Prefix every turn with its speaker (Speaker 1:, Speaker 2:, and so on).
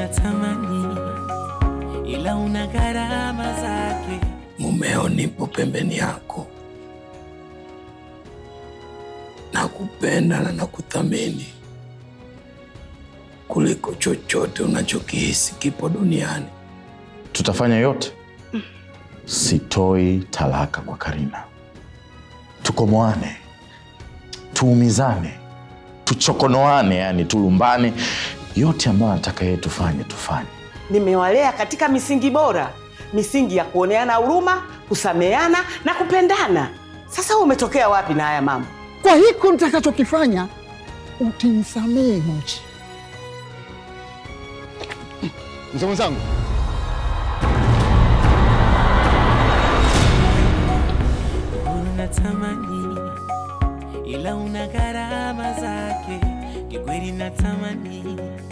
Speaker 1: unatamani, ila una gharama zake.
Speaker 2: Mumeo nipo pembeni yako, nakupenda na nakuthamini kuliko chochote unachokihisi kipo duniani.
Speaker 3: Tutafanya yote, sitoi talaka kwa Karina. Tukomoane, tuumizane, tuchokonoane, yani tulumbane, yote ambayo anataka yeye tufanye, tufanye.
Speaker 4: Nimewalea katika misingi bora, misingi ya kuoneana huruma, kusameana na kupendana. Sasa wewe umetokea wapi na haya mambo?
Speaker 5: Kwa hiko nitakachokifanya utinisamehe Mochi.
Speaker 6: Mzee mwenzangu,
Speaker 1: Unatamani, ila una gharama zake. natamani.